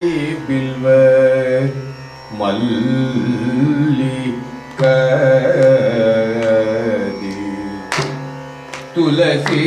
bilva mallikadi tulasi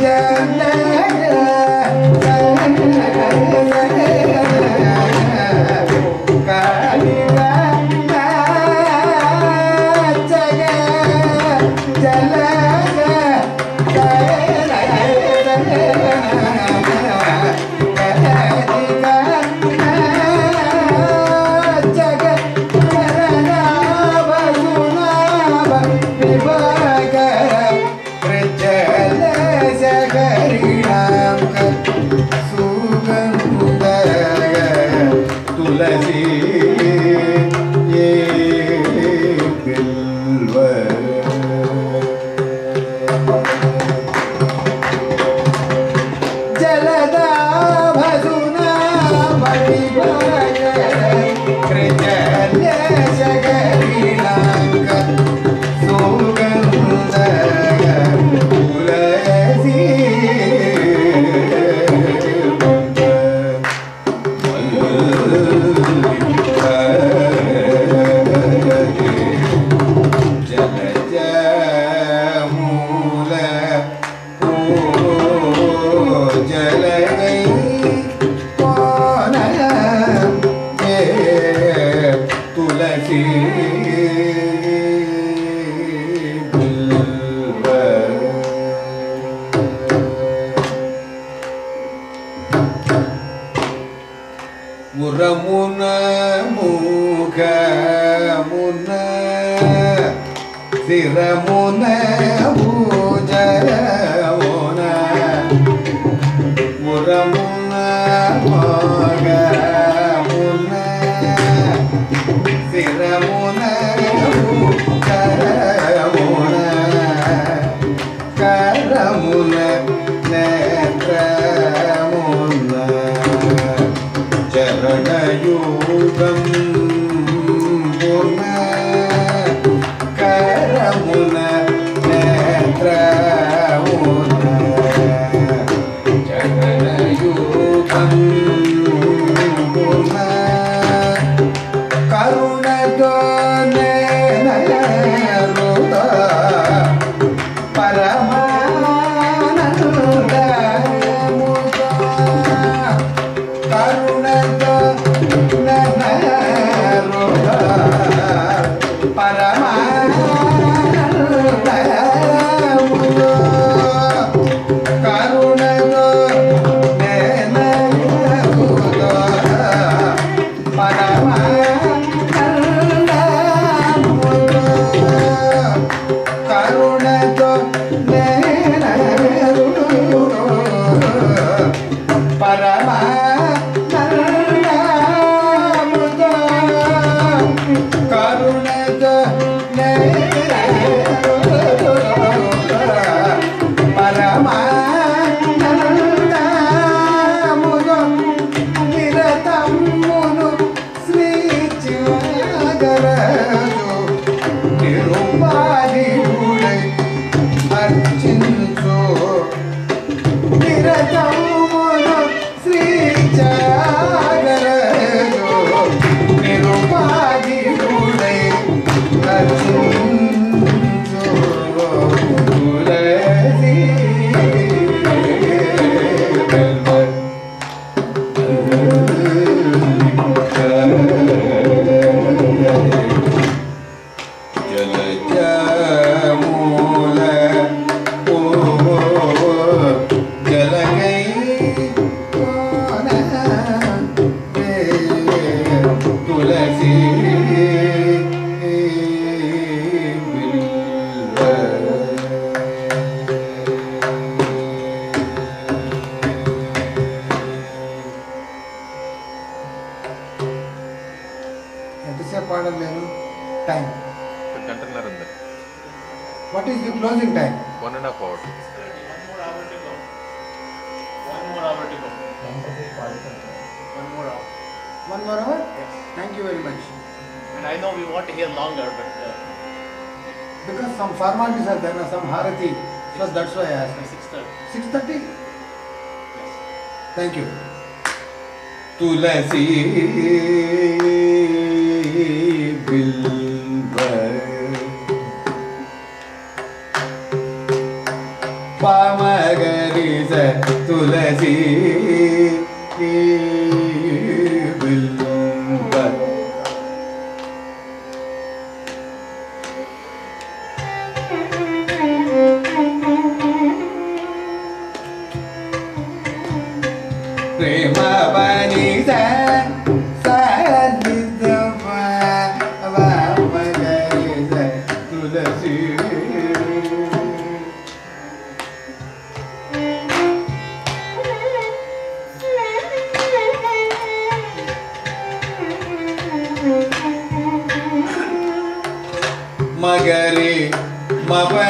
Yeah, yeah, yeah. Happy birthday. உரமுன மூகமுன சிரமுன பூஜமுன உரமுன மோகமுன சிரமுன பூஜமுன கரமுன நேத்திரமுன गणयोगम् ఎంతసేపు పాడడం లేదు టైం గంటన్నర ఉంది what is the closing time one and half hour One more hour to go. One more hour. One more hour Yes. Thank you very much And I know we want to hear longer, but uh, because some formalities are there some హారతి so that's why I by six thirty. Six thirty Yes. Thank you Tulasi पामगरी च तुलसी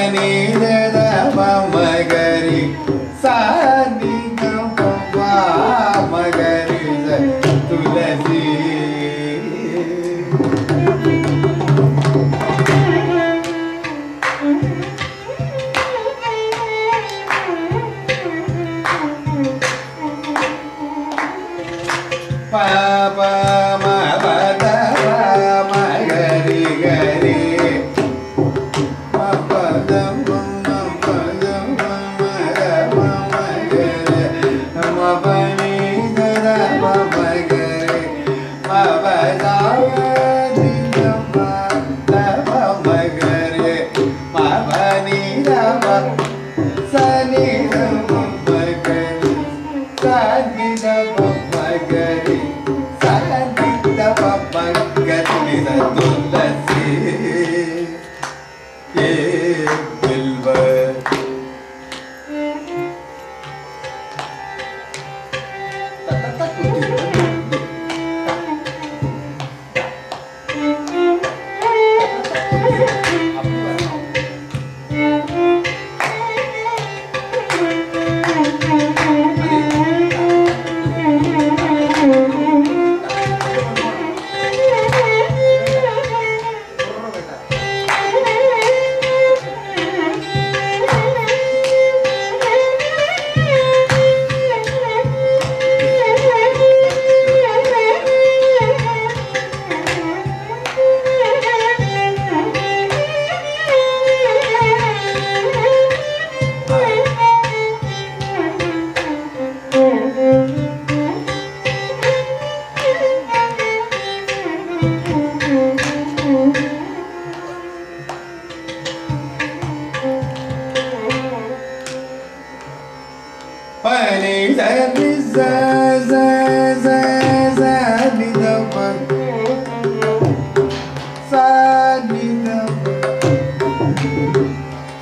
my.